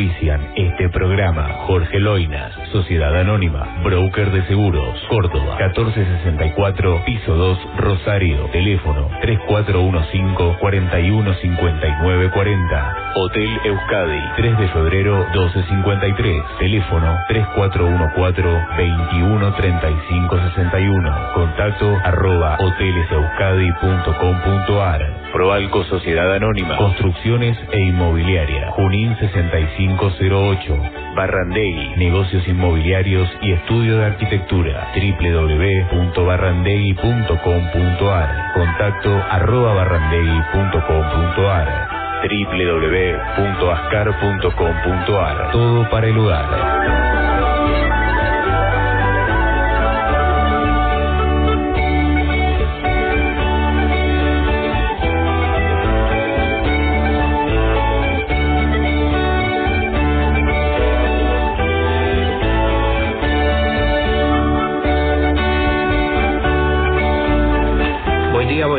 Este programa Jorge Loinas, Sociedad Anónima, Broker de Seguros, Córdoba, 1464, piso 2, Rosario, teléfono 3415-415940. Hotel Euskadi, 3 de febrero 1253, teléfono 3414-213561. Contacto arroba hoteleseuskadi.com.ar. Proalco Sociedad Anónima, Construcciones e Inmobiliaria, Junín 6508, Barrandegui, Negocios Inmobiliarios y Estudio de Arquitectura, www.barrandegui.com.ar, contacto arroba barrandegui.com.ar www.ascar.com.ar Todo para el hogar.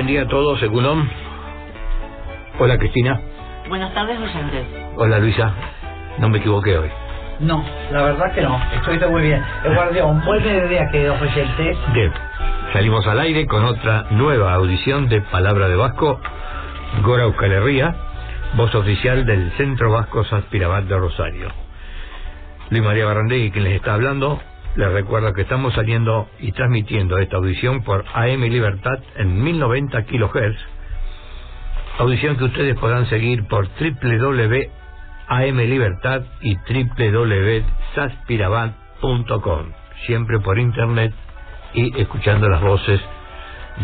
Buen día a todos, según Hola Cristina. Buenas tardes, José Andrés. Hola Luisa. No me equivoqué hoy. No, la verdad que no. Estoy muy bien. Eduardo, vuelve de día, querido oyente. Bien. Salimos al aire con otra nueva audición de Palabra de Vasco. Gora Euskal voz oficial del Centro Vasco Saspirabat de Rosario. Luis María Barrandegui, quien les está hablando, les recuerdo que estamos saliendo y transmitiendo esta audición por AM Libertad en 1090 kHz. Audición que ustedes podrán seguir por www.am Libertad y www.saspirabat.com. Siempre por internet y escuchando las voces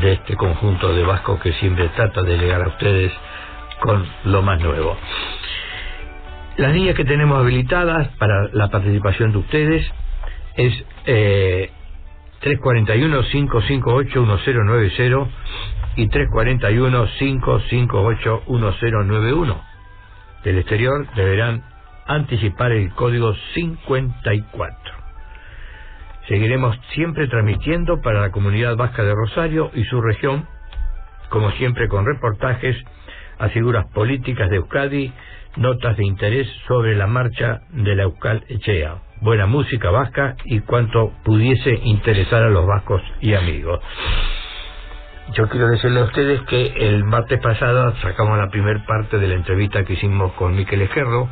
de este conjunto de vascos que siempre trata de llegar a ustedes con lo más nuevo. Las líneas que tenemos habilitadas para la participación de ustedes es eh, 341-558-1090 y 341-558-1091. Del exterior deberán anticipar el código 54. Seguiremos siempre transmitiendo para la comunidad vasca de Rosario y su región, como siempre con reportajes a figuras políticas de Euskadi, notas de interés sobre la marcha de la Euskal Echea buena música vasca y cuanto pudiese interesar a los vascos y amigos. Yo quiero decirle a ustedes que el martes pasado sacamos la primera parte de la entrevista que hicimos con Miquel Ejerro.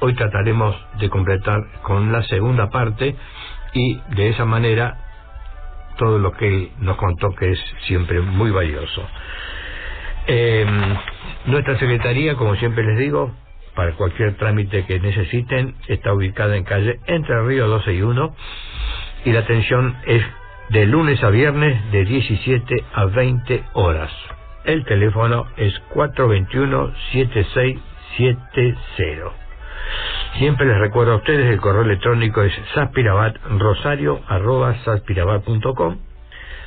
Hoy trataremos de completar con la segunda parte y de esa manera todo lo que él nos contó que es siempre muy valioso. Eh, nuestra secretaría, como siempre les digo, para cualquier trámite que necesiten. Está ubicada en calle Entre Río 12 y 1 y la atención es de lunes a viernes de 17 a 20 horas. El teléfono es 421-7670. Siempre les recuerdo a ustedes, el correo electrónico es saspirabat.com.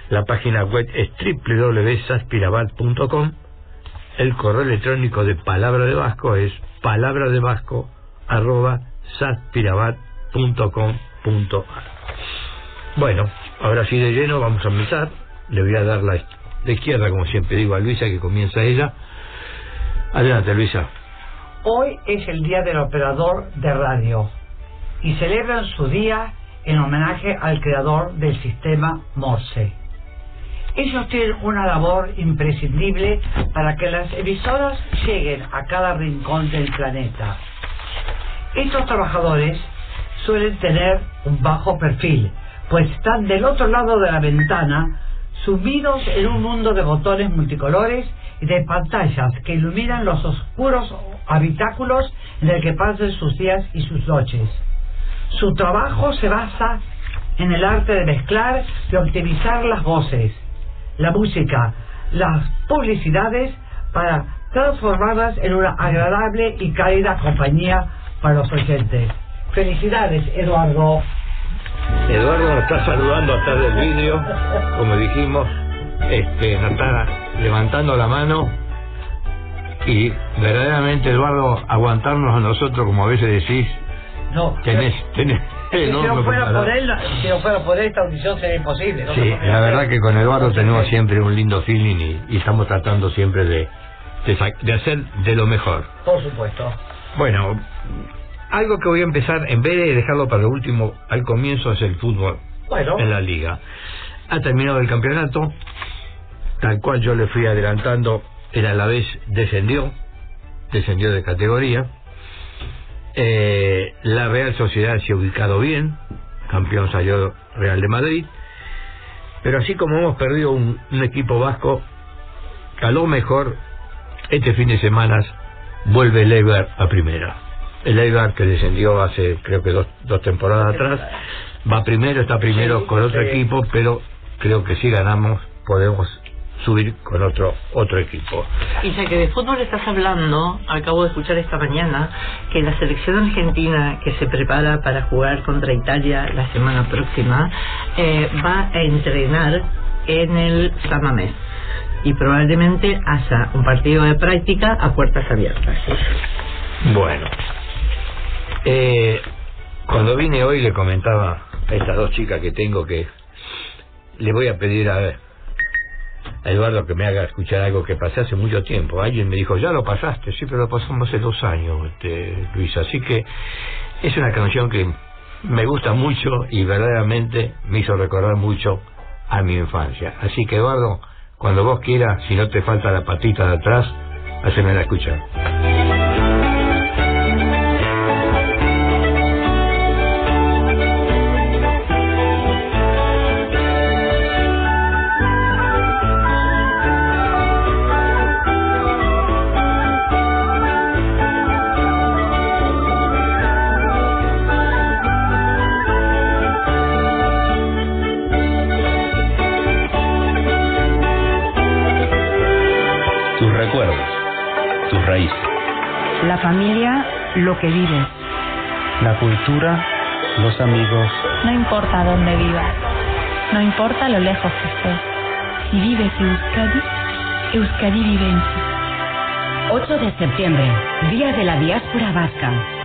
La página web es www.saspirabat.com. El correo electrónico de Palabra de Vasco es palabra arroba Bueno, ahora sí de lleno vamos a empezar. Le voy a dar la, de izquierda, como siempre digo, a Luisa, que comienza ella. Adelante, Luisa. Hoy es el Día del Operador de Radio y celebran su día en homenaje al creador del sistema Morse. Ellos tienen una labor imprescindible para que las emisoras lleguen a cada rincón del planeta. Estos trabajadores suelen tener un bajo perfil, pues están del otro lado de la ventana, sumidos en un mundo de botones multicolores y de pantallas que iluminan los oscuros habitáculos en el que pasan sus días y sus noches. Su trabajo se basa en el arte de mezclar y optimizar las voces, la música, las publicidades para transformarlas en una agradable y cálida compañía para los oyentes. Felicidades, Eduardo. Eduardo nos está saludando atrás del vídeo, como dijimos, este, nos está levantando la mano y verdaderamente Eduardo aguantarnos a nosotros como a veces decís no tenés, tenés si, no fuera por él, si no fuera por él, esta audición sería imposible. sí, la verdad que con Eduardo tenemos siempre un lindo feeling y, estamos tratando siempre de, de, hacer de lo mejor. Por supuesto. Bueno, algo que voy a empezar, en vez de dejarlo para el último, al comienzo es el fútbol Bueno, en la liga. Ha terminado el campeonato, tal cual yo le fui adelantando, el Alavés descendió, descendió de categoría. Eh, la Real Sociedad se ha ubicado bien, campeón salió Real de Madrid. Pero así como hemos perdido un, un equipo vasco, a lo mejor este fin de semana vuelve el Eibar a primera. El Eibar que descendió hace creo que dos, dos temporadas atrás, va primero, está primero con otro equipo, pero creo que si ganamos podemos subir con otro otro equipo. Y ya que de fútbol estás hablando, acabo de escuchar esta mañana que la selección argentina que se prepara para jugar contra Italia la semana próxima eh, va a entrenar en el Samamés y probablemente haya un partido de práctica a puertas abiertas. Bueno, eh, cuando vine hoy le comentaba a estas dos chicas que tengo que le voy a pedir a, a Eduardo que me haga escuchar algo que pasé hace mucho tiempo. Alguien me dijo, ya lo pasaste, sí, pero lo pasamos hace dos años, este, Luis. Así que es una canción que me gusta mucho y verdaderamente me hizo recordar mucho a mi infancia. Así que Eduardo, cuando vos quieras, si no te falta la patita de atrás, hacémela escuchar. Familia, lo que vives. La cultura, los amigos, No importa dónde vivas, no importa lo lejos que estés. Si vives Euskadi, Euskadi vive en ti. 8 de septiembre, Día de la Diáspora Vasca.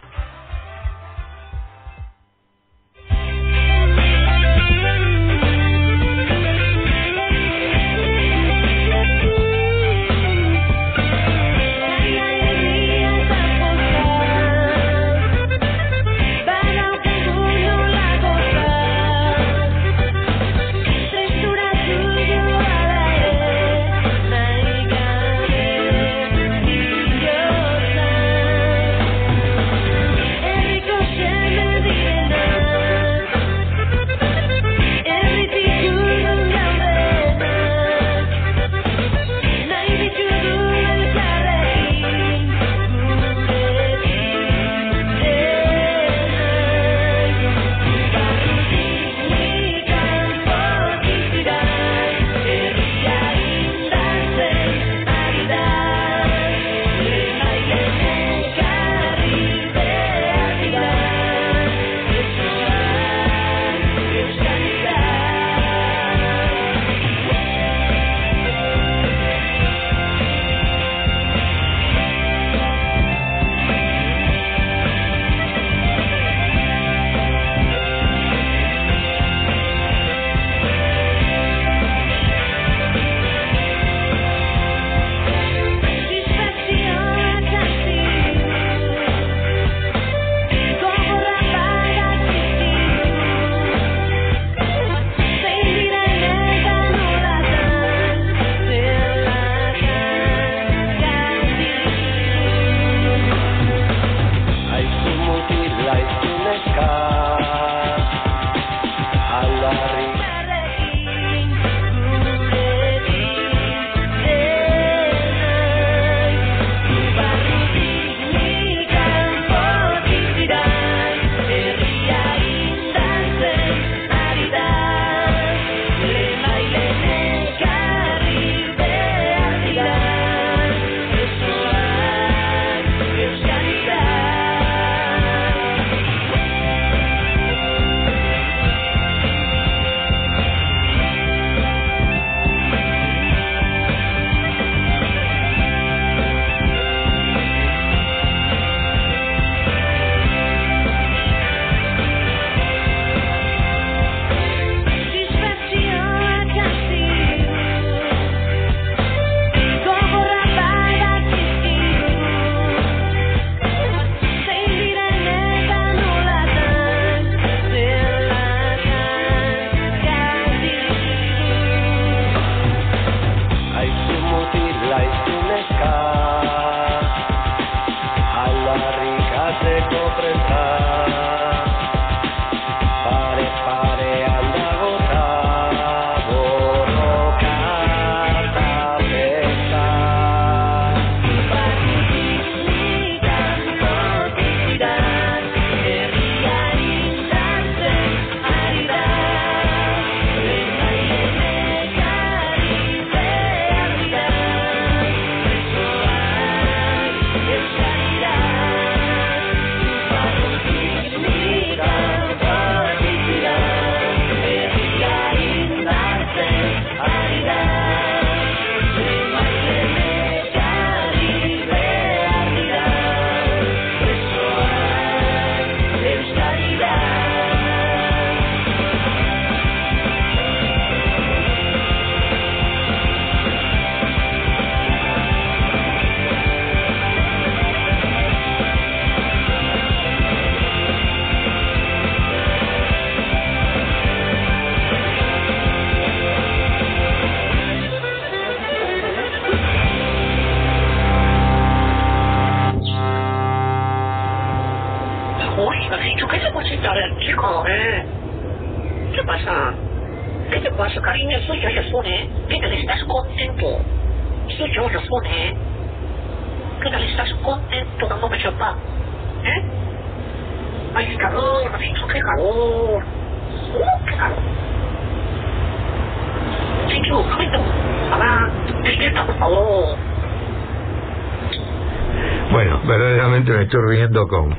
Verdaderamente me estoy riendo con,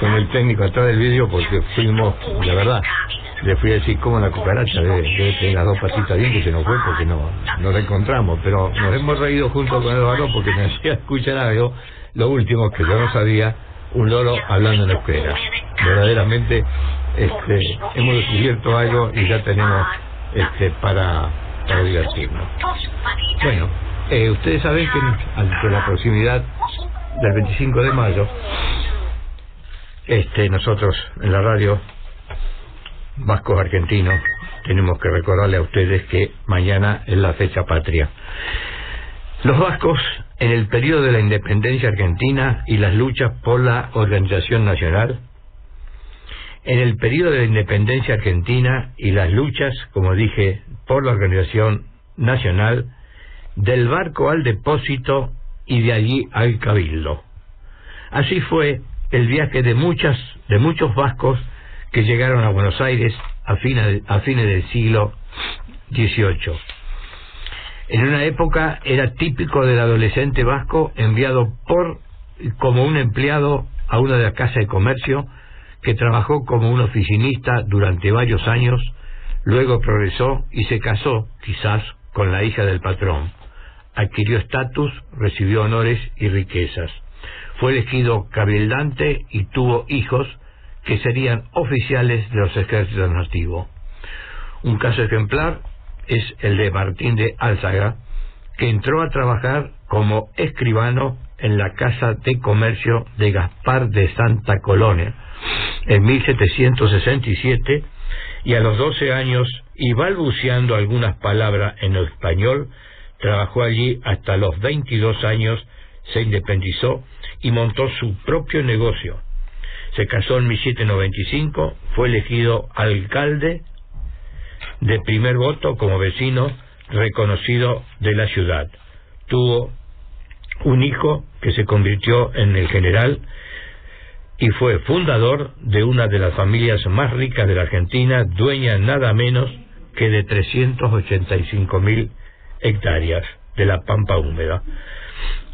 con el técnico atrás del vídeo porque fuimos, la verdad, le fui a decir cómo la cucaracha debe, tener las dos patitas bien que se nos fue porque no, no la encontramos, pero nos hemos reído junto con Eduardo porque me hacía escuchar algo, lo último que yo no sabía, un loro hablando en euskera. Verdaderamente este, hemos descubierto algo y ya tenemos este, para, para divertirnos. Bueno, eh, ustedes saben que ante la proximidad del 25 de mayo, este, nosotros en la radio Vascos Argentinos tenemos que recordarle a ustedes que mañana es la fecha patria. Los vascos, en el periodo de la independencia argentina y las luchas por la organización nacional, en el periodo de la independencia argentina y las luchas, como dije, por la organización nacional, del barco al depósito y de allí al cabildo. Así fue el viaje de muchas de muchos vascos que llegaron a Buenos Aires a fines, a fines del siglo XVIII. En una época era típico del adolescente vasco enviado por como un empleado a una de las casas de comercio que trabajó como un oficinista durante varios años, luego progresó y se casó, quizás, con la hija del patrón adquirió estatus, recibió honores y riquezas. Fue elegido cabildante y tuvo hijos que serían oficiales de los ejércitos nativos. Un caso ejemplar es el de Martín de Álzaga, que entró a trabajar como escribano en la Casa de Comercio de Gaspar de Santa Colonia en 1767 y a los 12 años, y balbuceando algunas palabras en español, Trabajó allí hasta los 22 años, se independizó y montó su propio negocio. Se casó en 1795, fue elegido alcalde de primer voto como vecino reconocido de la ciudad. Tuvo un hijo que se convirtió en el general y fue fundador de una de las familias más ricas de la Argentina, dueña nada menos que de 385 mil hectáreas de la pampa húmeda.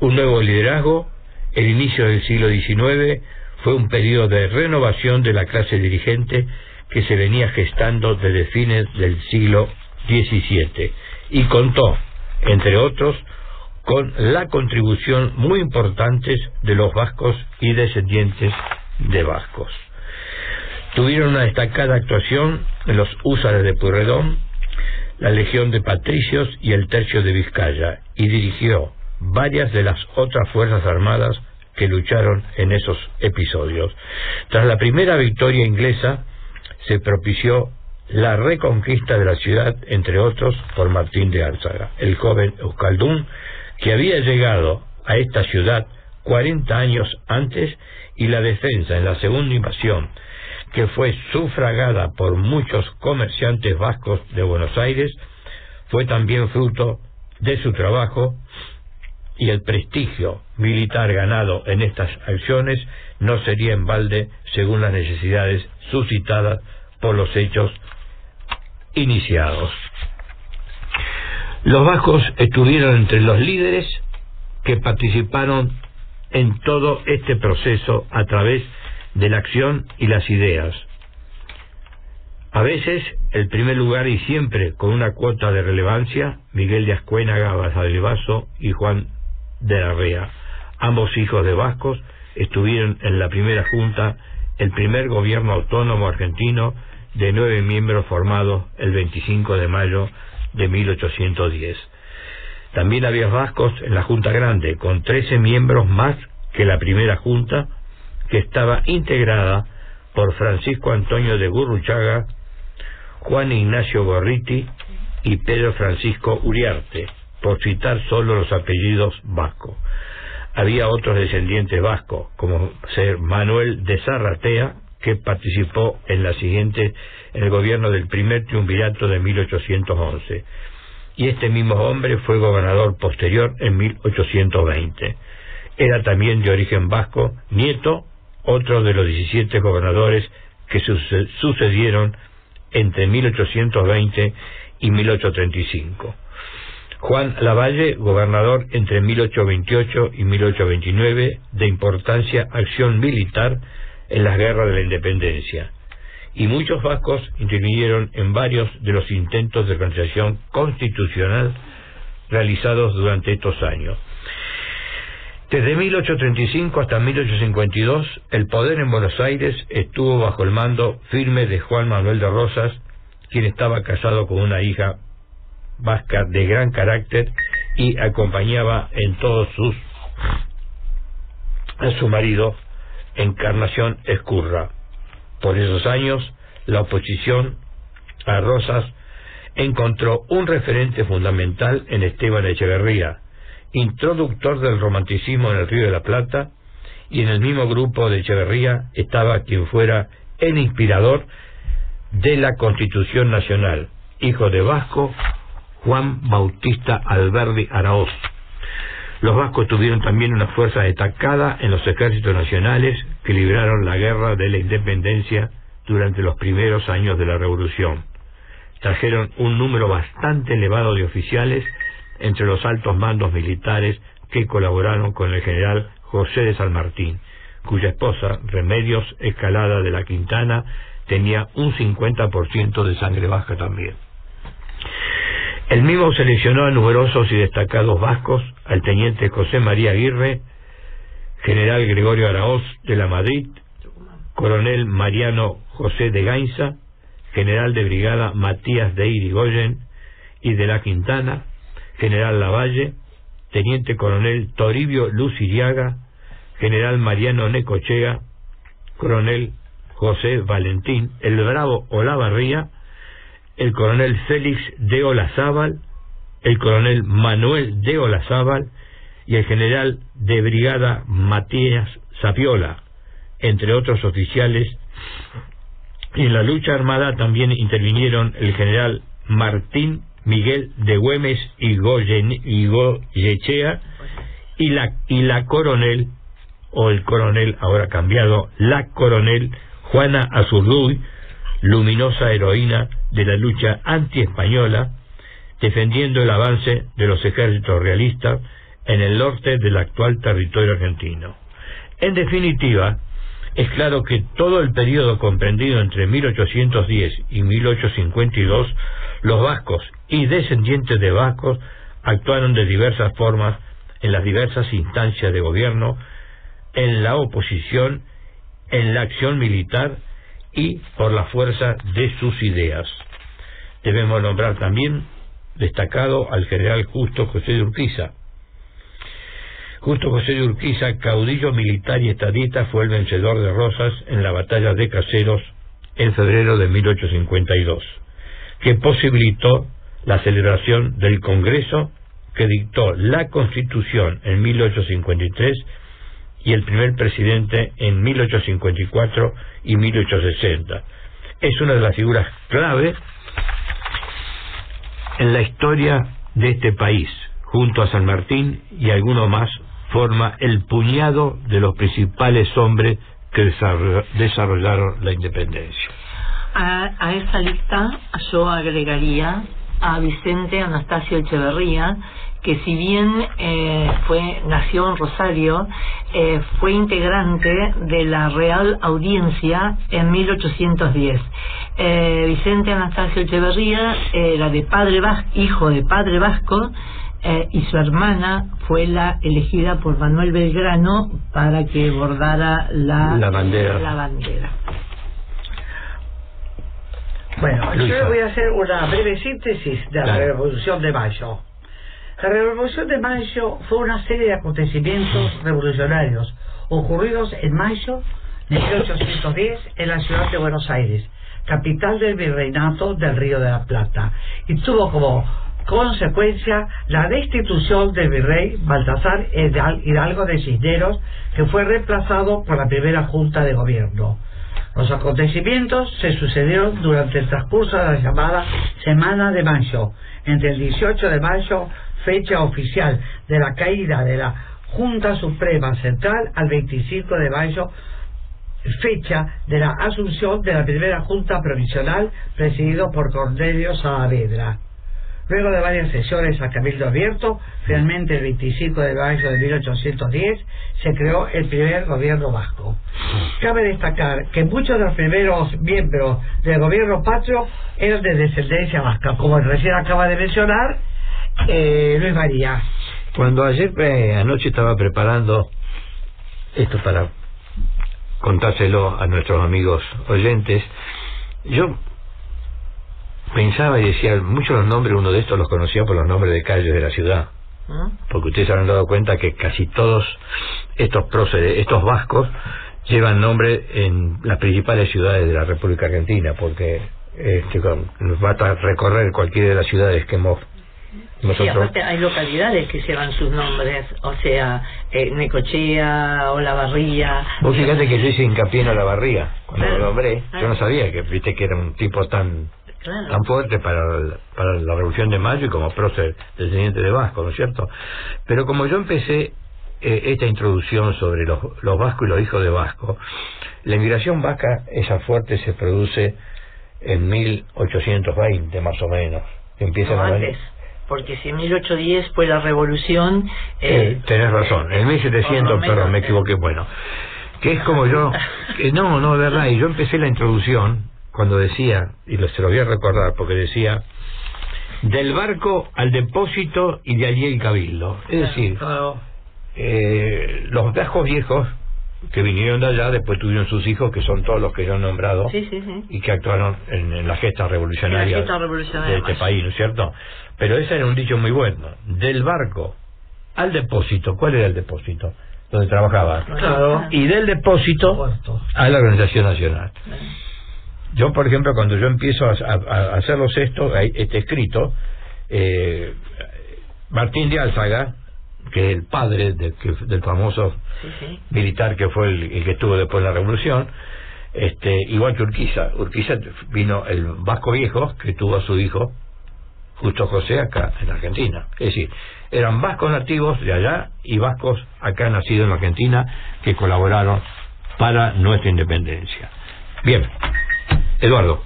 Un nuevo liderazgo, el inicio del siglo XIX, fue un periodo de renovación de la clase dirigente que se venía gestando desde fines del siglo XVII y contó, entre otros, con la contribución muy importante de los vascos y descendientes de vascos. Tuvieron una destacada actuación en los húsares de Purredón, la Legión de Patricios y el Tercio de Vizcaya y dirigió varias de las otras Fuerzas Armadas que lucharon en esos episodios. Tras la primera victoria inglesa, se propició la reconquista de la ciudad, entre otros, por Martín de Álzaga, el joven Euskaldún, que había llegado a esta ciudad 40 años antes y la defensa en la segunda invasión que fue sufragada por muchos comerciantes vascos de Buenos Aires, fue también fruto de su trabajo y el prestigio militar ganado en estas acciones no sería en balde según las necesidades suscitadas por los hechos iniciados. Los vascos estuvieron entre los líderes que participaron en todo este proceso a través de de la acción y las ideas. A veces, el primer lugar y siempre con una cuota de relevancia, Miguel de Ascuénaga Vaso y Juan de la Rea, ambos hijos de vascos, estuvieron en la primera junta, el primer gobierno autónomo argentino de nueve miembros formados el 25 de mayo de 1810. También había vascos en la Junta Grande, con trece miembros más que la primera junta, que estaba integrada por Francisco Antonio de Gurruchaga, Juan Ignacio Gorriti y Pedro Francisco Uriarte, por citar solo los apellidos vascos. Había otros descendientes vascos, como ser Manuel de Zarratea, que participó en la siguiente en el gobierno del primer triunvirato de 1811 y este mismo hombre fue gobernador posterior en 1820. Era también de origen vasco, nieto, otro de los 17 gobernadores que sucedieron entre 1820 y 1835. Juan Lavalle, gobernador entre 1828 y 1829, de importancia acción militar en las guerras de la independencia y muchos vascos intervinieron en varios de los intentos de organización constitucional realizados durante estos años. Desde 1835 hasta 1852, el poder en Buenos Aires estuvo bajo el mando firme de Juan Manuel de Rosas, quien estaba casado con una hija vasca de gran carácter y acompañaba en todos sus a su marido, Encarnación Escurra. Por esos años, la oposición a Rosas encontró un referente fundamental en Esteban Echeverría, introductor del romanticismo en el Río de la Plata, y en el mismo grupo de Echeverría estaba quien fuera el inspirador de la Constitución Nacional, hijo de Vasco, Juan Bautista Alberdi Araoz. Los vascos tuvieron también una fuerza destacada en los ejércitos nacionales que libraron la guerra de la independencia durante los primeros años de la revolución. Trajeron un número bastante elevado de oficiales entre los altos mandos militares que colaboraron con el general José de San Martín, cuya esposa, Remedios Escalada de la Quintana, tenía un 50% de sangre vasca también. El mismo seleccionó a numerosos y destacados vascos, al teniente José María Aguirre, general Gregorio Araoz de la Madrid, coronel Mariano José de Gainza, general de brigada Matías de Irigoyen y de la Quintana, general Lavalle, teniente coronel Toribio Luciriaga, general Mariano Necochea, coronel José Valentín, el bravo Olavarría, el coronel Félix de Olazábal, el coronel Manuel de Olazábal y el general de brigada Matías Sapiola, entre otros oficiales. Y en la lucha armada también intervinieron el general Martín Miguel de Güemes y, Goyechea y la, y la coronel, o el coronel ahora cambiado, la coronel Juana Azurduy, luminosa heroína de la lucha anti-española, defendiendo el avance de los ejércitos realistas en el norte del actual territorio argentino. En definitiva, es claro que todo el periodo comprendido entre 1810 y 1852, los vascos y descendientes de vascos actuaron de diversas formas en las diversas instancias de gobierno, en la oposición, en la acción militar y por la fuerza de sus ideas. Debemos nombrar también destacado al general Justo José de Urquiza. Justo José de Urquiza, caudillo militar y estadista, fue el vencedor de Rosas en la batalla de Caseros en febrero de 1852, que posibilitó la celebración del Congreso que dictó la Constitución en 1853 y el primer presidente en 1854 y 1860. Es una de las figuras clave en la historia de este país. Junto a San Martín y alguno más, forma el puñado de los principales hombres que desarrollaron la independencia. A, a esa lista yo agregaría a Vicente Anastasio Echeverría, que si bien eh, fue nació en Rosario, eh, fue integrante de la Real Audiencia en 1810. Eh, Vicente Anastasio Echeverría era de padre hijo de padre vasco, y su hermana fue la elegida por Manuel Belgrano para que bordara la, la bandera. La bandera. Bueno, yo voy a hacer una breve síntesis de la Revolución de Mayo. La Revolución de Mayo fue una serie de acontecimientos revolucionarios ocurridos en mayo de 1810 en la ciudad de Buenos Aires, capital del virreinato del Río de la Plata, y tuvo como consecuencia la destitución del virrey Baltasar Hidalgo de Cisneros, que fue reemplazado por la primera Junta de Gobierno. Los acontecimientos se sucedieron durante el transcurso de la llamada Semana de Mayo, entre el 18 de mayo, fecha oficial de la caída de la Junta Suprema Central, al 25 de mayo, fecha de la asunción de la primera Junta Provisional presidido por Cornelio Saavedra. Luego de varias sesiones a Cabildo Abierto, finalmente el 25 de mayo de 1810 se creó el primer gobierno vasco. Cabe destacar que muchos de los primeros miembros del gobierno patrio eran de descendencia vasca, como recién acaba de mencionar eh, Luis María. Cuando ayer eh, anoche estaba preparando esto para contárselo a nuestros amigos oyentes, yo pensaba y decía, muchos los nombres, uno de estos los conocía por los nombres de calles de la ciudad. ¿Ah? Porque ustedes se habrán dado cuenta que casi todos estos próceres, estos vascos, llevan nombre en las principales ciudades de la República Argentina, porque este, nos va a recorrer cualquiera de las ciudades que hemos nosotros... hay localidades que llevan sus nombres, o sea, eh, Necochea, Olavarría... Vos fíjate que yo hice hincapié en Olavarría, cuando lo nombré, yo no sabía que viste que era un tipo tan tan fuerte para, para la Revolución de Mayo y como prócer descendiente de Vasco, ¿no es cierto? Pero como yo empecé eh, esta introducción sobre los, los vascos y los hijos de Vasco, la inmigración vasca, esa fuerte, se produce en 1820 más o menos. Empieza no, antes, porque si en 1810 fue la revolución... Eh, eh, tenés razón, en 1700, perdón, me equivoqué, bueno. Que es como yo... Que no, no, de verdad, y yo empecé la introducción cuando decía, y se lo voy a recordar porque decía, del barco al depósito y de allí el cabildo. Es decir, eh, los vascos viejos que vinieron de allá, después tuvieron sus hijos, que son todos los que yo he nombrado, y que actuaron en, la gesta revolucionaria, de este país, ¿no es cierto? Pero ese era un dicho muy bueno. Del barco al depósito, ¿cuál era el depósito? Donde trabajaba. Y del depósito a la Organización Nacional. Yo, por ejemplo, cuando yo empiezo a, hacer los estos, este escrito, eh, Martín de Álzaga, que es el padre del famoso militar que fue el, que estuvo después de la revolución, este, igual que Urquiza. Urquiza vino el vasco viejo que tuvo a su hijo, justo José, acá en Argentina. Es decir, eran vascos nativos de allá y vascos acá nacidos en la Argentina que colaboraron para nuestra independencia. Bien. Eduardo.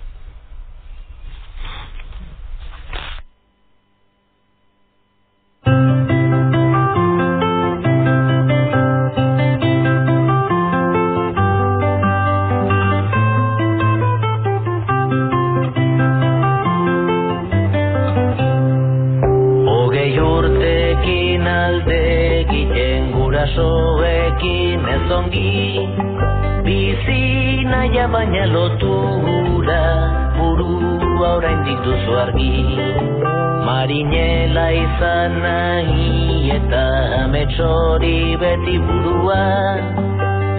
zinela izan nahi eta ametsori beti burua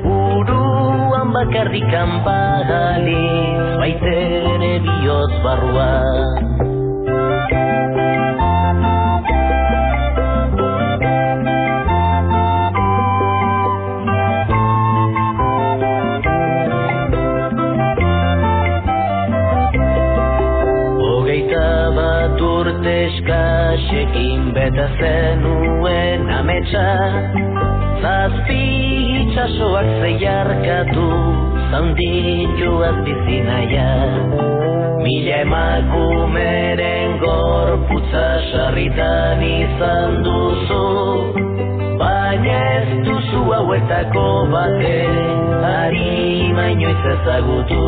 Buruan bakarrik kanpagaliz, baitere bihoz barruan beta zenuen ametsa Zazpi itxasoak zeiarkatu zaundin joaz bizinaia Mila emakumeren gorputza sarritan izan duzu Baina ez duzu hauetako bate Ari mainoiz ezagutu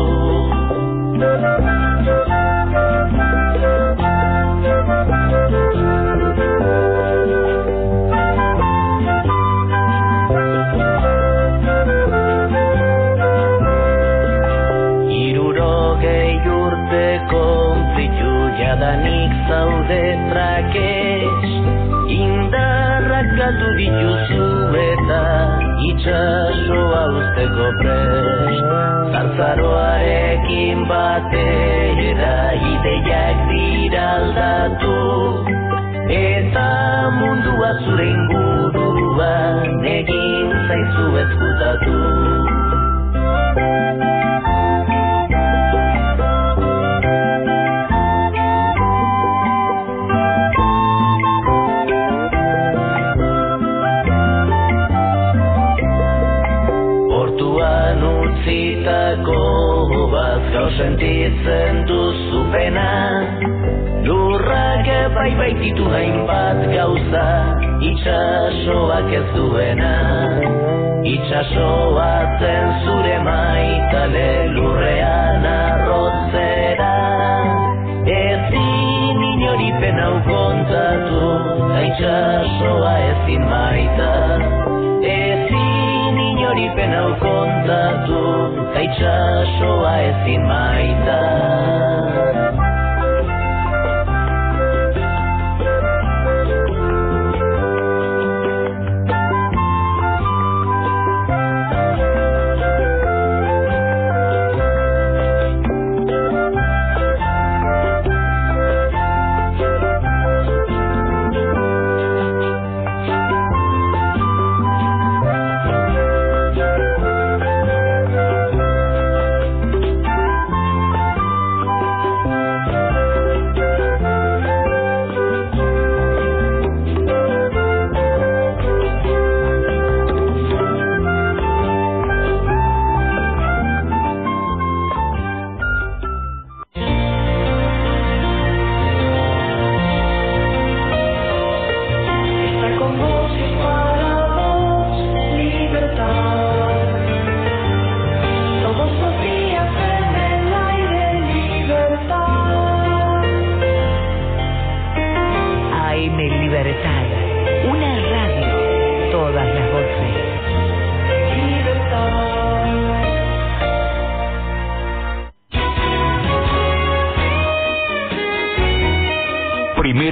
jadanik zaude trakes Indarrak galdu dituzu eta itxasoa usteko prest. Zartzaroarekin batera ideiak dira aldatu que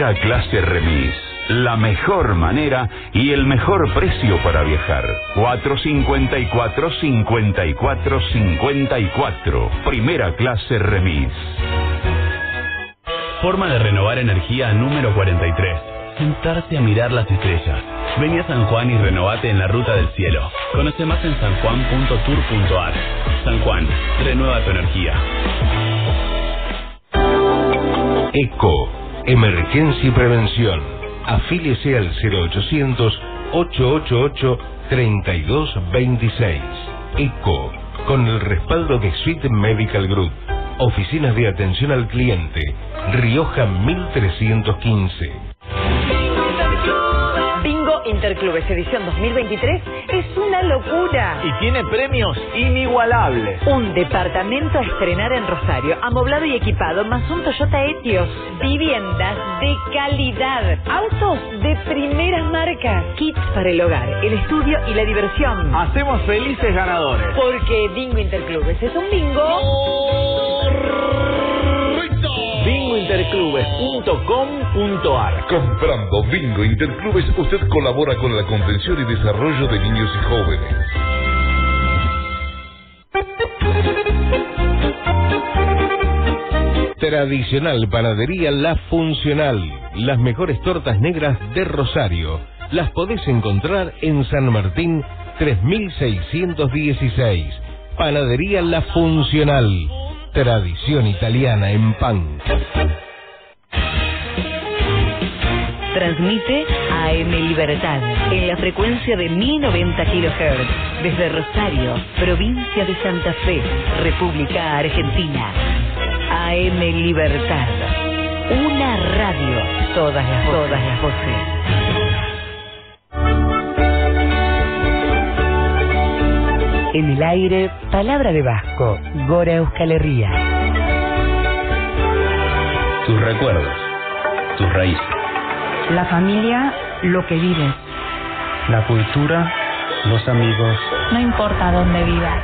Primera clase remis. La mejor manera y el mejor precio para viajar. 454 54 54. Primera clase remis. Forma de renovar energía número 43. Sentarse a mirar las estrellas. Vení a San Juan y renovate en la ruta del cielo. Conoce más en sanjuan.tour.ar. San Juan, renueva tu energía. ECO, Emergencia y Prevención. Afíliese al 0800-888-3226. ECO, con el respaldo de Suite Medical Group. Oficinas de atención al cliente. Rioja 1315. Interclubes edición 2023 es una locura. Y tiene premios inigualables. Un departamento a estrenar en Rosario, amoblado y equipado, más un Toyota Etios. Viviendas de calidad. Autos de primeras marcas. Kits para el hogar, el estudio y la diversión. Hacemos felices ganadores. Porque Bingo Interclubes es un bingo. bingointerclubes.com.ar Comprando Bingo Interclubes, usted colabora con la contención y desarrollo de niños y jóvenes. Tradicional Panadería La Funcional. Las mejores tortas negras de Rosario. Las podés encontrar en San Martín 3616. Panadería La Funcional. Tradición italiana en pan. Transmite AM Libertad en la frecuencia de 1090 kHz desde Rosario, provincia de Santa Fe, República Argentina. AM Libertad. Una radio. Todas las, todas las voces. En el aire, palabra de Vasco, Gora Euskal Herria. Tus recuerdos, tus raíces. La familia, lo que vives. La cultura, los amigos. No importa dónde vivas,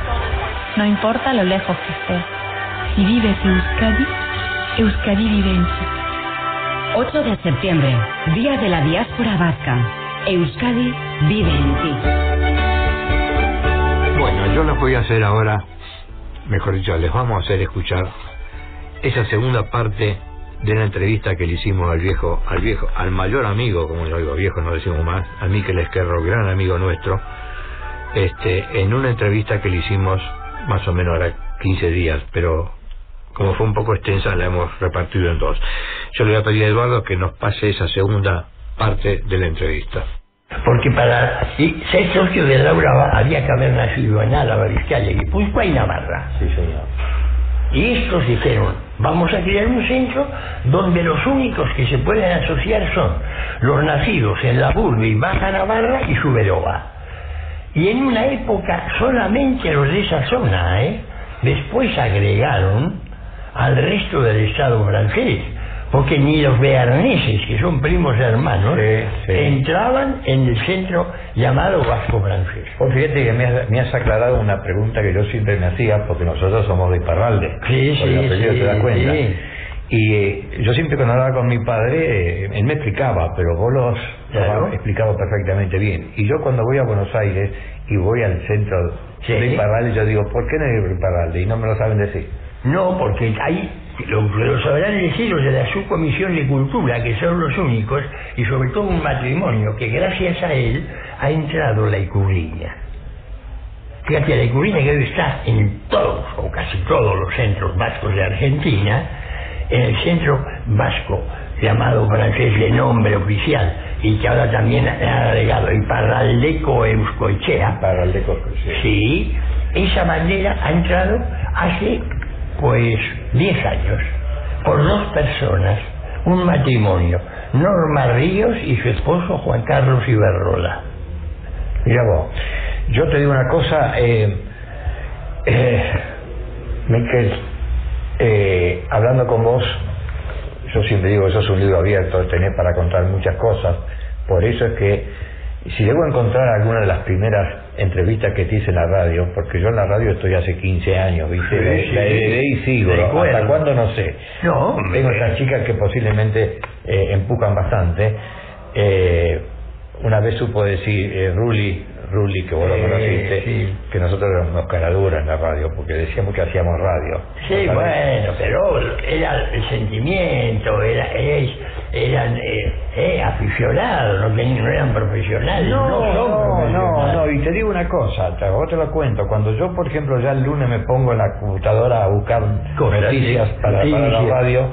no importa lo lejos que estés. Si vives Euskadi, Euskadi vive en ti. 8 de septiembre, Día de la Diáspora Vasca. Euskadi vive en ti. Bueno, yo les voy a hacer ahora, mejor dicho, les vamos a hacer escuchar esa segunda parte de la entrevista que le hicimos al viejo, al viejo, al mayor amigo, como yo digo viejo, no decimos más, a Miquel Esquerro, gran amigo nuestro, este, en una entrevista que le hicimos más o menos ahora 15 días, pero como fue un poco extensa la hemos repartido en dos. Yo le voy a pedir a Eduardo que nos pase esa segunda parte de la entrevista. Porque para ser socio de Laura había que haber nacido en Álava, Vizcaya, Guipúzcoa y Navarra. Sí, señor. Y estos dijeron, vamos a crear un centro donde los únicos que se pueden asociar son los nacidos en la Burbe y Baja Navarra y Suberoa. Y en una época solamente los de esa zona, ¿eh? Después agregaron al resto del Estado francés, porque ni los bearneses, que son primos hermanos, entraban en el centro llamado Vasco francés. Pues fíjate que me has, me has aclarado una pregunta que yo siempre me hacía, porque nosotros somos de Iparralde. Sí, sí, apellido sí, te das cuenta. sí. Y eh, yo siempre cuando hablaba con mi padre, eh, él me explicaba, pero vos lo has Claro. explicado perfectamente bien. Y yo cuando voy a Buenos Aires y voy al centro de Iparralde, yo digo, ¿por qué no hay Iparralde? Y no me lo saben decir. No, porque hay, lo, lo sabrán decir los de la subcomisión de cultura, que son los únicos, y sobre todo un matrimonio, que gracias a él ha entrado la icurriña. Fíjate, la icurriña que hoy está en todos, o casi todos los centros vascos de Argentina, en el centro vasco, llamado francés de nombre oficial, y que ahora también ha agregado Iparraldeco Euskoechea. Iparraldeco Sí, esa bandera ha entrado hace pues 10 años por dos personas, un matrimonio, Norma Ríos y su esposo Juan Carlos Iberrola. Mira vos, yo te digo una cosa, eh, eh, Miquel, eh, hablando con vos, yo siempre digo que sos un libro abierto, tenés para contar muchas cosas, por eso es que si debo encontrar alguna de las primeras entrevistas que te hice en la radio, porque yo en la radio estoy hace 15 años, ¿viste? Sí, la, la heredé y sigo. ¿hasta cuándo no sé? No, Tengo estas chicas que posiblemente eh, empujan bastante. Eh, una vez supo decir eh, Ruli, Ruli, que vos lo conociste, sí. que nosotros éramos caraduras en la radio, porque decíamos que hacíamos radio. Sí, bueno, pero era el sentimiento, era, es- eran eh, eh, aficionados, no, tenían- no eran profesionales. No, son no, no, profesionales. no, y te digo una cosa, te, vos te lo cuento, cuando yo, por ejemplo, ya el lunes me pongo en la computadora a buscar Cosas, noticias sí. para, Sí, para la radio,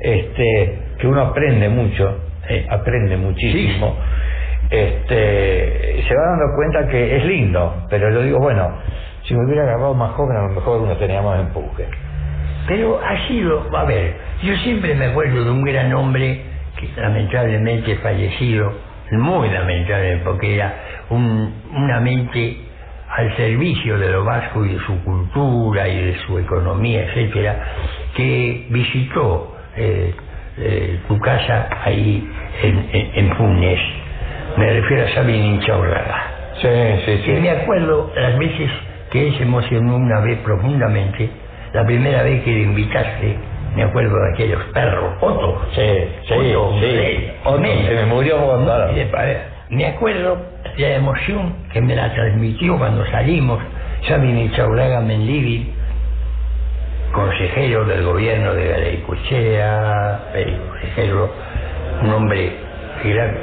este, que uno aprende mucho, eh, aprende muchísimo, este, se va dando cuenta que es lindo, pero yo digo, bueno, si me hubiera agarrado más joven, a lo mejor uno tenía más empuje. Pero ha sido, a ver, yo siempre me acuerdo de un gran hombre que lamentablemente fallecido, muy lamentable, porque era un- una mente al servicio de lo vasco y de su cultura y de su economía, etcétera, que visitó eh, eh, tu casa ahí en, en, en Funes. Me refiero a Sabine Inchaurraga. Sí, sí, sí. Y me acuerdo las veces que él se emocionó una vez profundamente, la primera vez que le invitaste, me acuerdo de aquellos perros, Otto. Sí, sí, Otto, sí. Otto, se me murió cuando Me acuerdo de la emoción que me la transmitió cuando salimos, Sabine Chauraga Mendívil, consejero del gobierno de Galeicochea, eh, consejero, un hombre gran,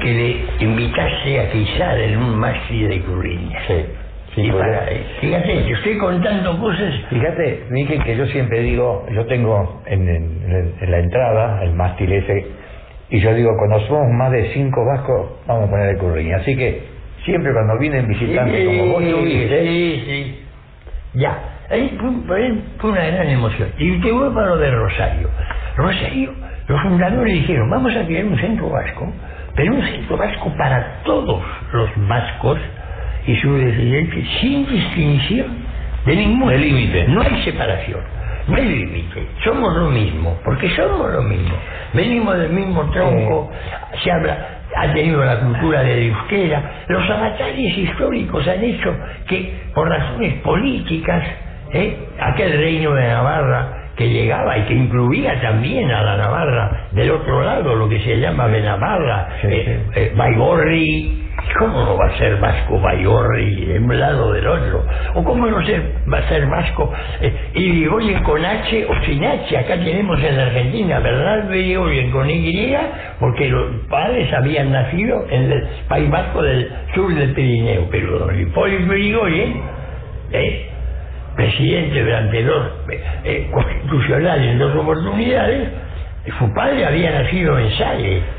que le invitase a pisar en un mástil de curriña. Sí, sí, Y para- eh, fíjate, te estoy contando cosas. Fíjate, Miguel, que yo siempre digo, yo tengo en, en- en la entrada el mástil ese, y yo digo, cuando somos más de cinco vascos, vamos a poner el currín. Así que siempre cuando vienen visitantes como vos tuviste, Sí, sí. Ya. Ahí fue una gran emoción. Y te voy para lo de Rosario. Rosario, los fundadores dijeron, vamos a crear un centro vasco, pero un centro vasco para todos los vascos y sus residentes sin distinción de ningún límite. No hay separación, no hay límite. Somos lo mismo, porque somos lo mismo. Venimos del mismo tronco, se habla, ha tenido la cultura de euskera. Los avatares históricos han hecho que, por razones políticas, ¿eh? aquel reino de Navarra que llegaba y que incluía también a la Navarra del otro lado, lo que se llama de Navarra, eh, eh, Baigorri, ¿cómo no va a ser vasco Bayorri de un lado del otro? ¿O cómo no ser, va a ser vasco eh, Irigoyen con H o sin H? Acá tenemos en Argentina Bernardo Irigoyen con Y, porque los padres habían nacido en el País Vasco del sur del Pirineo, pero don Hipólito Irigoyen, eh, presidente durante dos, eh, constitucional en dos oportunidades, su padre había nacido en Sale.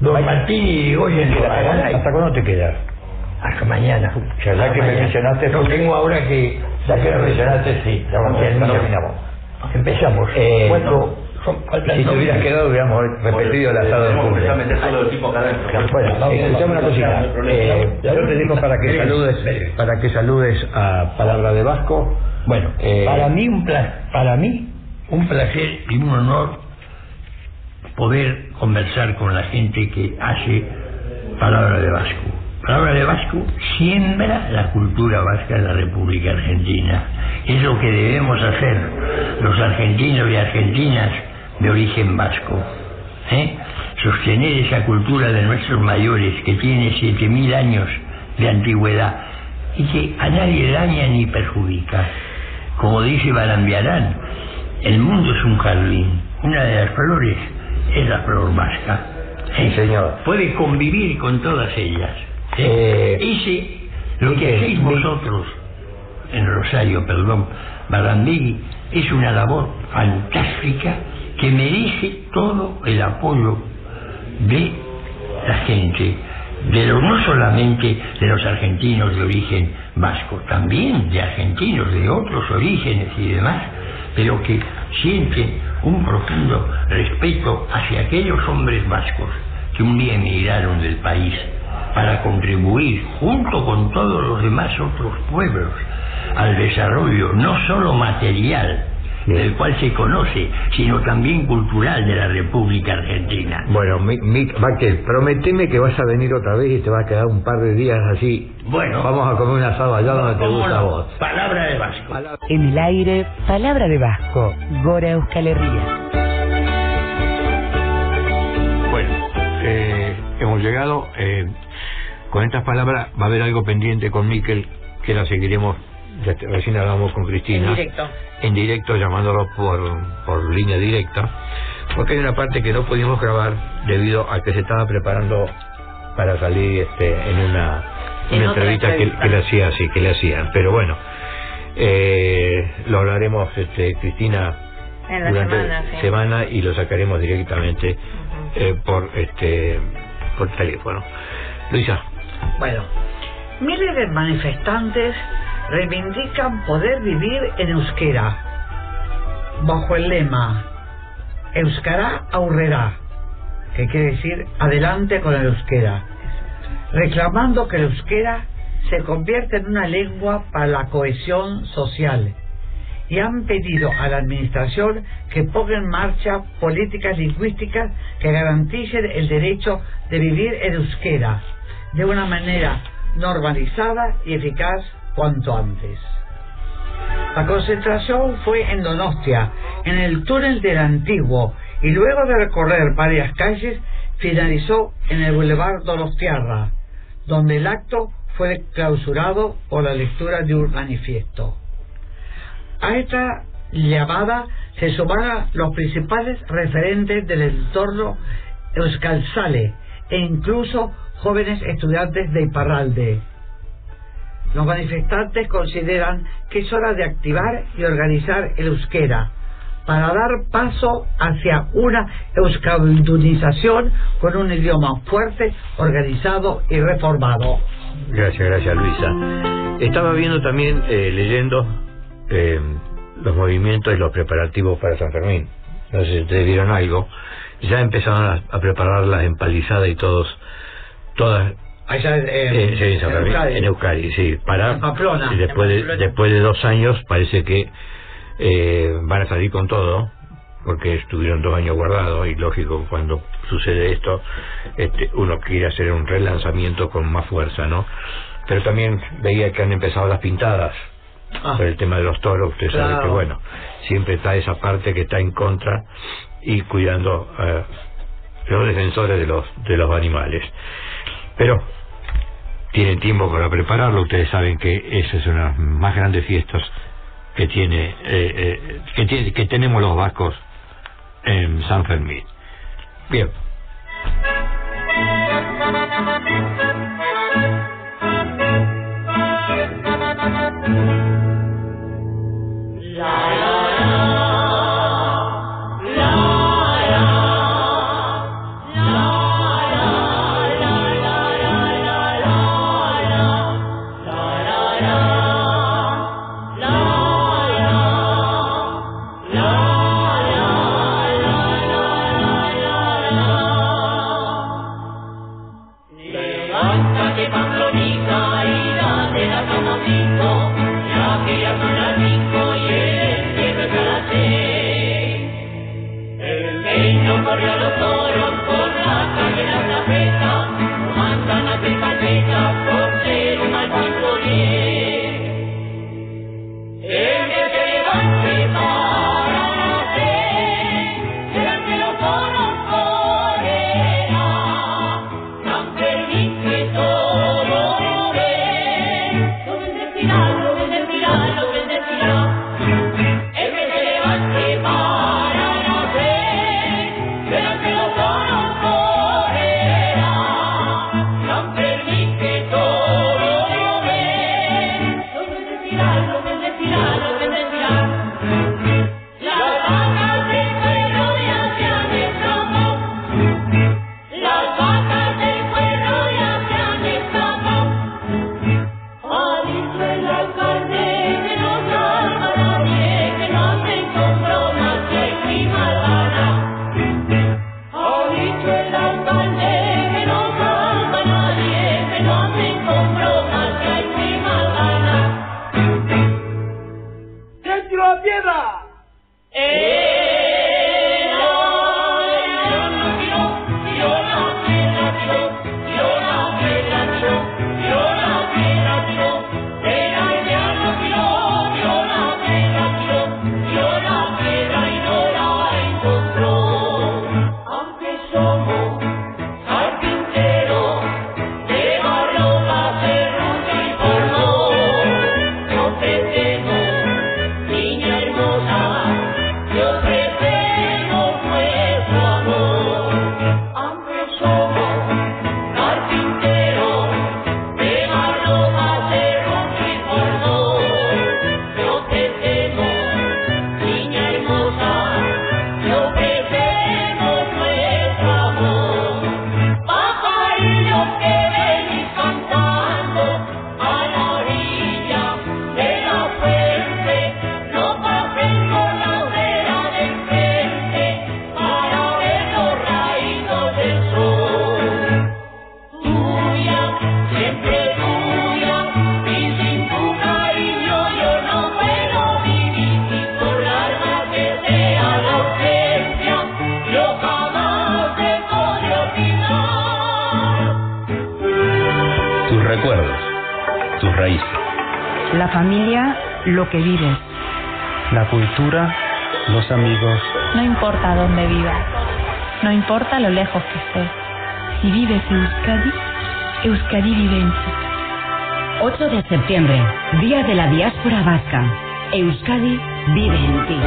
Don Martín Irigoyen de Baragaray. ¿Hasta cuándo te quedas? Hasta mañana. Ya Hasta que me mencionaste... No tengo ahora que... Ya que me mencionaste, sí. Ya vamos, no terminamos. Empezamos. Eh, bueno, son, faltan Si te hubieras quedado, hubiéramos repetido el asado del cumple. Bueno, escuchame una cosita. Eh, yo te digo para que saludes, para que saludes a Palabra de Vasco. Bueno, Eh, para mí un pla- para mí un placer y un honor poder conversar con la gente que hace Palabra de Vasco. Palabra de Vasco siembra la cultura vasca de la República Argentina. Es lo que debemos hacer los argentinos y argentinas de origen vasco. ¿eh? Sostener esa cultura de nuestros mayores que tiene 7.000 años de antigüedad y que a nadie daña ni perjudica. Como dice Barambiarán, el mundo es un jardín. Una de las flores es la flor vasca. Sí, señor. Puede convivir con todas ellas. ¿sí? Eh, Ese, lo que hacéis vosotros en Rosario, perdón, Barandegui, es una labor fantástica que merece todo el apoyo de la gente, de no solamente de los argentinos de origen vasco, también de argentinos de otros orígenes y demás, pero que sienten un profundo respeto hacia aquellos hombres vascos que un día emigraron del país para contribuir junto con todos los demás otros pueblos al desarrollo no solo material del cual se conoce, sino también cultural de la República Argentina. Bueno, Mi- Mick Baquel, prometeme que vas a venir otra vez y te vas a quedar un par de días así. Bueno. Vamos a comer un asado allá donde te ¿Cómo gusta a no? vos. Palabra de Vasco. En el aire, palabra de Vasco, Gora Euskal Herria. Bueno, eh, hemos llegado. eh, con estas palabras va a haber algo pendiente con Miquel que la seguiremos. Ya te- Recién hablamos con Cristina. En directo. En directo, llamándolo por, por línea directa. Porque hay una parte que no pudimos grabar debido a que se estaba preparando para salir este, en una, En una otra entrevista que, entrevista. que le hacía así, que le hacían. Pero bueno, eh, lo hablaremos, este, Cristina, En la durante semana, sí. semana y lo sacaremos directamente eh, por este por teléfono. Luisa, Bueno, miles de manifestantes reivindican poder vivir en euskera bajo el lema Euskara aurrera, que quiere decir adelante con el euskera, reclamando que el euskera se convierta en una lengua para la cohesión social. Y han pedido a la Administración que ponga en marcha políticas lingüísticas que garanticen el derecho de vivir en euskera de una manera normalizada y eficaz cuanto antes. La concentración fue en Donostia, en el túnel del Antiguo, y luego de recorrer varias calles, finalizó en el Boulevard Donostiarra, donde el acto fue clausurado por la lectura de un manifiesto. A esta llamada se sumaron los principales referentes del entorno euskalsale e incluso jóvenes estudiantes de Iparralde. Los manifestantes consideran que es hora de activar y organizar el euskera para dar paso hacia una euskaldunización con un idioma fuerte, organizado y reformado. gracias, gracias Luisa. Estaba viendo también, eh, leyendo eh, los movimientos y los preparativos para San Fermín. No sé si ustedes vieron algo. Ya empezaron a, a preparar las empalizadas y todos, todas Allá en, Eh, sí, en Euskadi. en Euskadi, sí. Para, Pamplona. y después, de, después de dos años parece que eh, van a salir con todo, porque estuvieron dos años guardados y lógico cuando sucede esto, este, uno quiere hacer un relanzamiento con más fuerza, ¿no? Pero también veía que han empezado las pintadas. Ah. Por el tema de los toros, usted sabe que bueno, siempre está esa parte que está en contra y cuidando a los defensores de los de los animales. Pero tienen tiempo para prepararlo. Ustedes saben que esa es una de las más grandes fiestas que tiene, eh, eh, que tenemos los vascos en San Fermín. Bien. Tiró la importa dónde vivas, no importa lo lejos que estés. Si vives Euskadi, Euskadi vive en ti. 8 de septiembre, Día de la Diáspora Vasca. Euskadi vive en ti.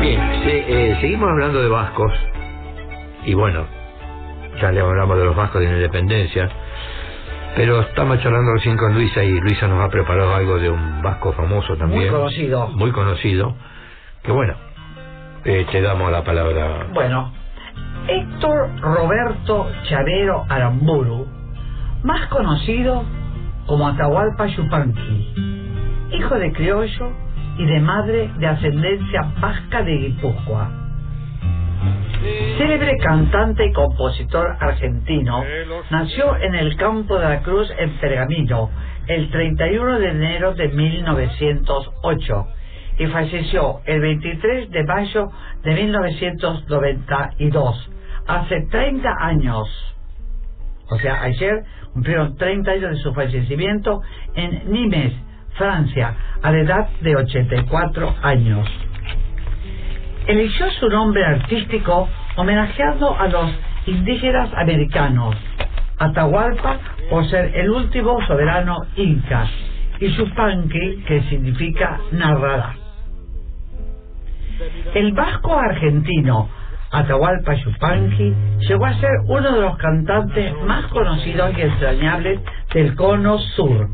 Bien, se- eh, seguimos hablando de vascos. Y bueno, ya le hablamos de los vascos de la independencia. Pero estamos charlando recién con Luisa y Luisa nos ha preparado algo de un vasco famoso también. Muy conocido. Muy conocido. Que bueno, eh, te damos la palabra. Bueno, Héctor Roberto Chavero Aramburu, más conocido como Atahualpa Yupanqui, hijo de criollo y de madre de ascendencia vasca de Guipúzcoa. Célebre cantante y compositor argentino, nació en el campo de la Cruz en Pergamino el 31 de enero de 1908 y falleció el 23 de mayo de 1992, hace 30 años. O sea, ayer cumplieron 30 años de su fallecimiento en Nimes, Francia, a la edad de 84 años. Eligió su nombre artístico homenajeando a los indígenas americanos, Atahualpa por ser el último soberano inca y Yupanqui que significa narrada. El vasco argentino Atahualpa Yupanqui llegó a ser uno de los cantantes más conocidos y entrañables del cono sur.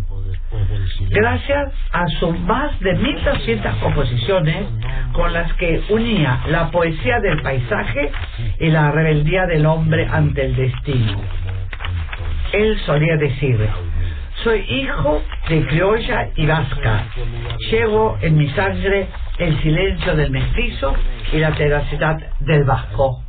Gracias a sus más de 1.200 composiciones con las que unía la poesía del paisaje y la rebeldía del hombre ante el destino. Él solía decir, soy hijo de criolla y vasca. Llevo en mi sangre el silencio del mestizo y la tenacidad del vasco.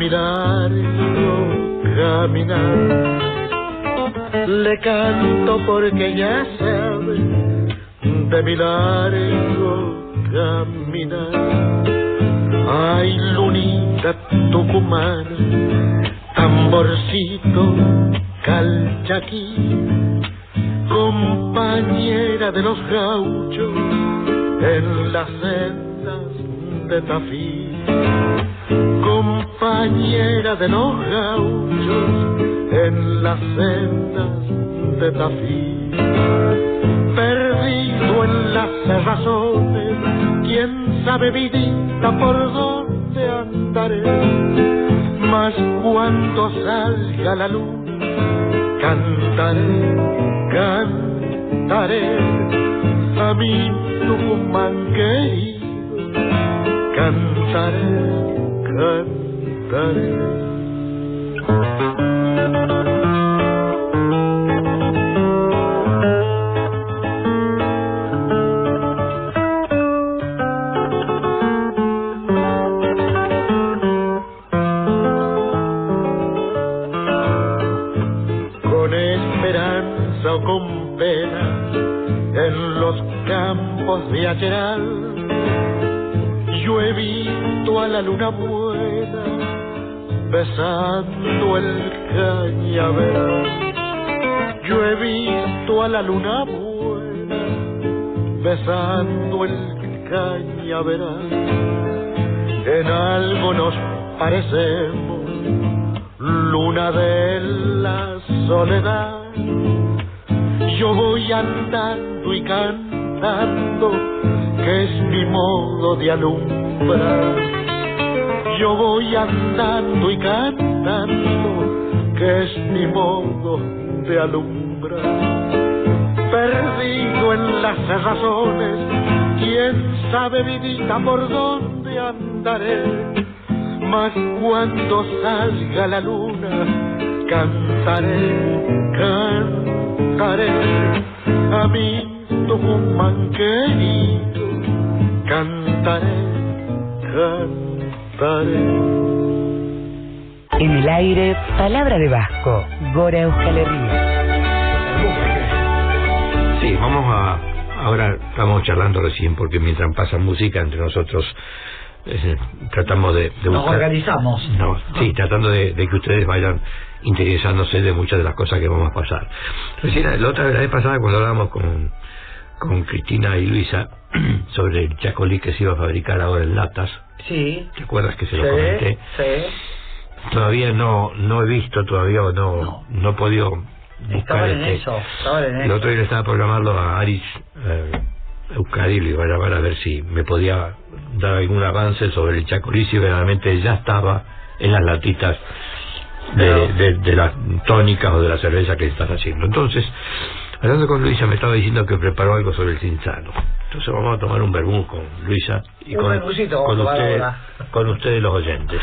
De mirarlo caminar. Le canto porque ya sabe de mirarlo caminar. Ay, lunita tucumana, tamborcito calchaquí, compañera de los gauchos en las sendas de Tafí, de los gauchos en las sendas de Tafí, perdido en las cerrazones, quién sabe vidita por dónde andaré. Mas cuando salga la luna cantaré, cantaré. A mi Tucumán querido, Visto a la luna buena besando el cañaveral. Yo he visto a la luna buena besando el cañaveral. En algo nos parecemos, luna de la soledad. Yo voy andando y cantando, que es mi modo de alumbrar. Yo voy andando y cantando, que es mi modo de alumbrar. Perdido en las razones, quién sabe vidita por dónde andaré. Mas cuando salga la luna, cantaré, cantaré a mi Tucumán querido, cantaré, cantaré. En el aire, palabra de Vasco, Gora Euskal Herria. Sí, vamos a. Ahora estamos charlando recién porque mientras pasa música entre nosotros eh, tratamos de, de Nos buscar- organizamos. No, sí, tratando de, de que ustedes vayan interesándose de muchas de las cosas que vamos a pasar. Recién, la otra vez, la vez pasada, cuando hablábamos con, con Cristina y Luisa sobre el chacolí que se iba a fabricar ahora en latas, Sí. ¿te acuerdas que se sí, lo comenté? sí. Todavía no no he visto, todavía no, no, he podido buscar Estaban en este- eso, estaban en el eso. otro día estaba programando a Aris eh, Euskadi, le iba a llamar a ver si me podía dar algún avance sobre el chacolí, si verdaderamente ya estaba en las latitas de, de, de las tónicas o de la cerveza que estás haciendo. Entonces, hablando con Luisa, me estaba diciendo que preparó algo sobre el cinzano. Entonces vamos a tomar un vermú con Luisa y Un con, con, con ustedes los oyentes.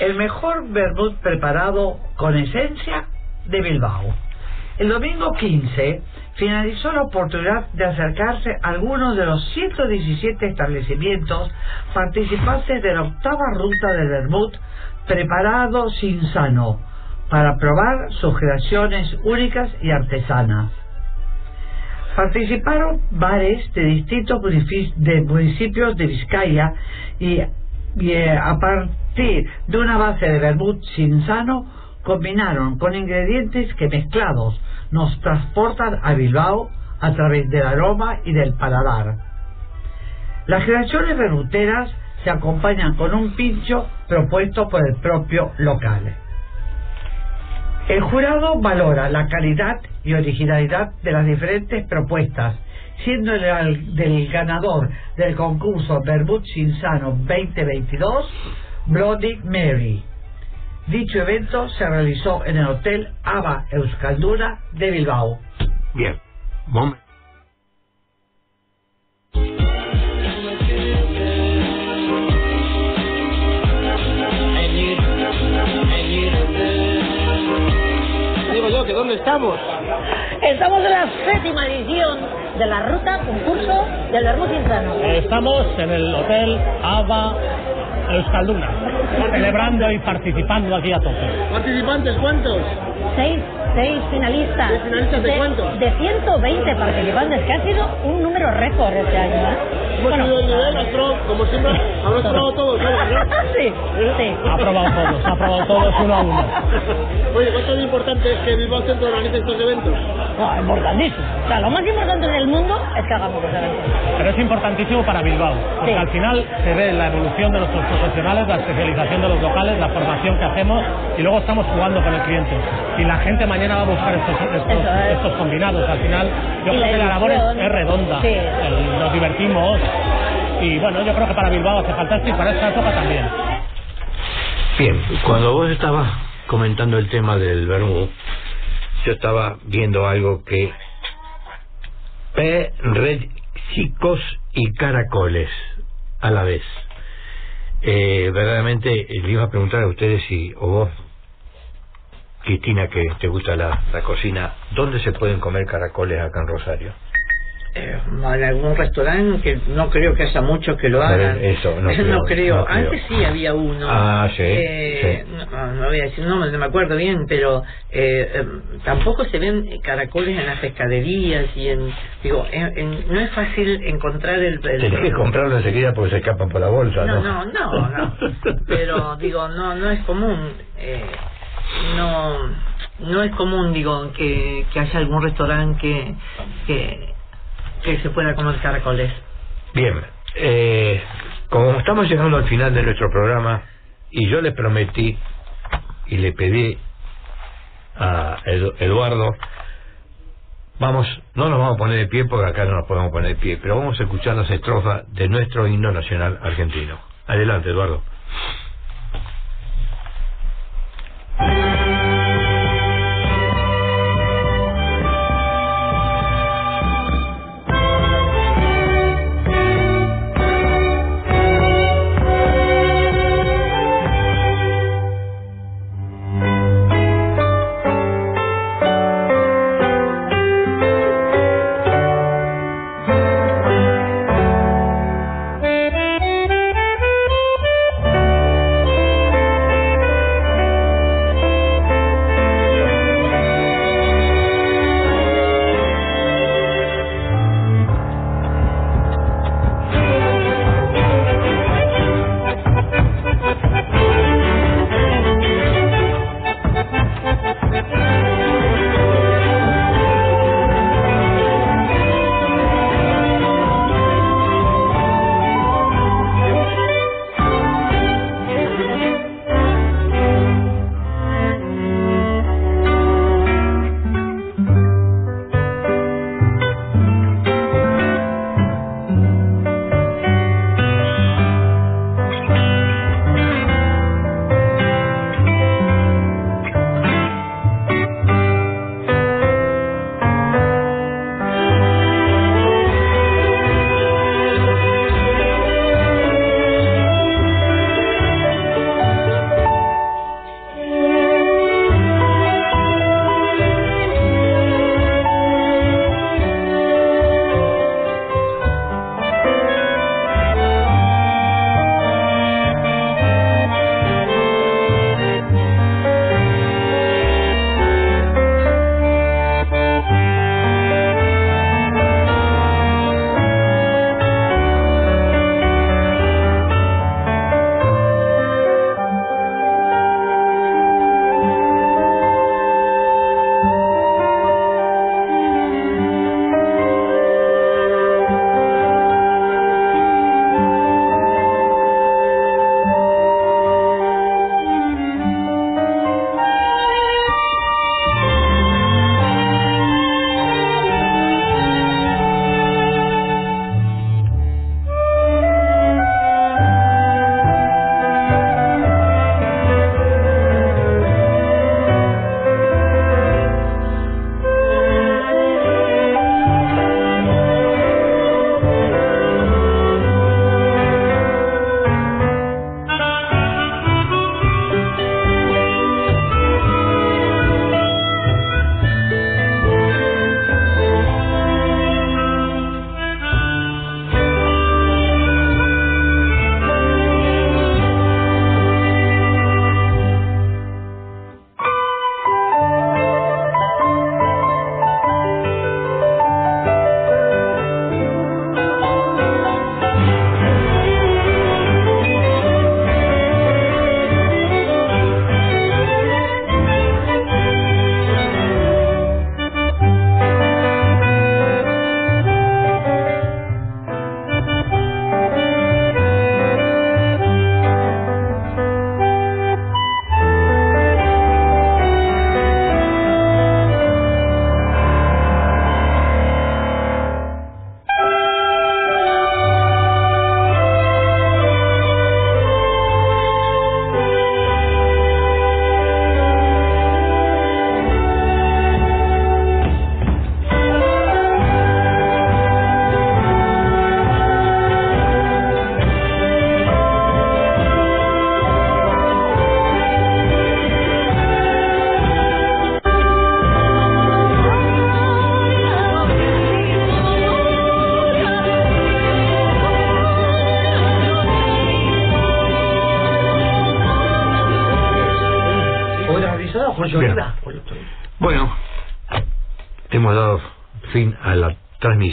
El mejor vermut preparado con esencia de Bilbao. El domingo 15 finalizó la oportunidad de acercarse a algunos de los 117 establecimientos participantes de la octava ruta del vermut preparado sin sano para probar sus creaciones únicas y artesanas. Participaron bares de distintos municipios de Vizcaya y, eh, a partir de una base de vermut sano combinaron con ingredientes que mezclados nos transportan a Bilbao a través del aroma y del paladar. Las creaciones vermuteras se acompañan con un pincho propuesto por el propio local. El jurado valora la calidad y originalidad de las diferentes propuestas, siendo el al- del ganador del concurso Vermut Sinsano 2022 Bloody Mary. Dicho evento se realizó en el Hotel Ava Euskalduna de Bilbao. Bien, momento. Digo yo, que ¿dónde estamos? Estamos en la séptima edición de la ruta concurso del Vermut Insano. Estamos en el Hotel Ava Euskalduna, celebrando y participando aquí a tope. ¿Participantes cuántos? Seis, seis finalistas. ¿Seis finalistas de cuánto? De 120 participantes, que ha sido un número récord este año. ¿eh? Hemos subido el nivel, has probado, como siempre, habrás probado todos, ¿no? Sí, sí. Ha probado todos, ha probado todos uno a uno. Oye, ¿cuánto de importante es que Bilbao Centro organice estos eventos? No, importantísimo. O sea, lo más importante del mundo es que hagamos los eventos. Pero es importantísimo para Bilbao, porque Sí. al final se ve la evolución de nuestros profesionales, la especialización de los locales, la formación que hacemos y luego estamos jugando con el cliente. Y la gente mañana va a buscar estos, estos, Eso es. estos combinados. Al final yo Y creo la que la labor es, redonda. Sí. El- nos divertimos y bueno, yo creo que para Bilbao hace falta esto y para esta época también. Bien, cuando vos estabas comentando el tema del vermú, yo estaba viendo algo que chicos y caracoles a la vez. Eh, verdaderamente eh, le iba a preguntar a ustedes si, o vos, Cristina, que te gusta la, la cocina, ¿dónde se pueden comer caracoles acá en Rosario? Eh, en algún restaurante que no creo que haya muchos que lo hagan. eso, no creo, no creo. no creo. Antes sí había uno. Ah, sí, Eh, No, no voy a decir nombres, no me acuerdo bien, pero eh, eh, tampoco se ven caracoles en las pescaderías y en. Digo, en- en- no es fácil encontrar el. el- que comprarlo enseguida porque se escapan por la bolsa, no, ¿no? no, no, no. Pero digo, no, no es común. Eh, no, no es común, digo, que, que haya algún restaurante que, que, que se pueda comer caracoles. Bien, eh, como estamos llegando al final de nuestro programa y yo le prometí y le pedí a Edu- Eduardo, vamos, no nos vamos a poner de pie porque acá no nos podemos poner de pie, pero vamos a escuchar las estrofas de nuestro himno nacional argentino. Adelante, Eduardo.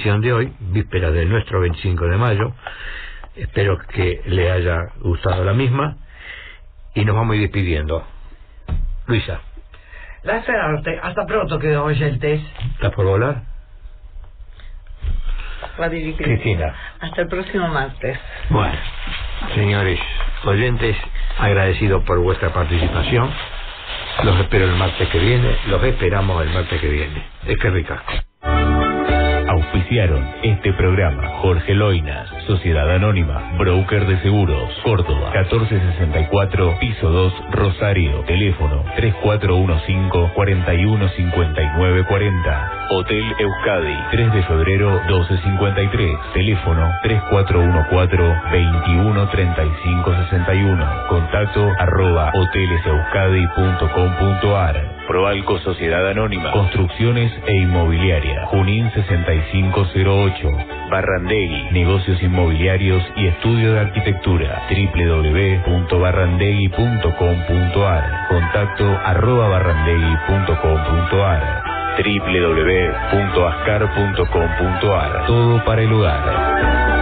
De hoy, víspera de nuestro 25 de mayo. Espero que le haya gustado la misma y nos vamos a ir despidiendo. Luisa, hasta pronto queridos oyentes. ¿estás por volar? Cristina. Hasta el próximo martes. Bueno, señores oyentes, agradecido por vuestra participación. Los espero el martes que viene, los esperamos el martes que viene. Es que ricasco. Auspiciaron este programa Jorge Loinas, Sociedad Anónima, Broker de Seguros, Córdoba, 1464, piso 2, Rosario, teléfono 3415-415940, Hotel Euskadi, 3 de febrero 1253, teléfono 3414-213561, contacto arroba hoteleseuskadi.com.ar. Proalco Sociedad Anónima, Construcciones e Inmobiliaria, Junín 6508, Barrandegui, Negocios Inmobiliarios y Estudio de Arquitectura, www.barrandegui.com.ar, contacto arroba barrandegui.com.ar, www.ascar.com.ar, todo para el hogar.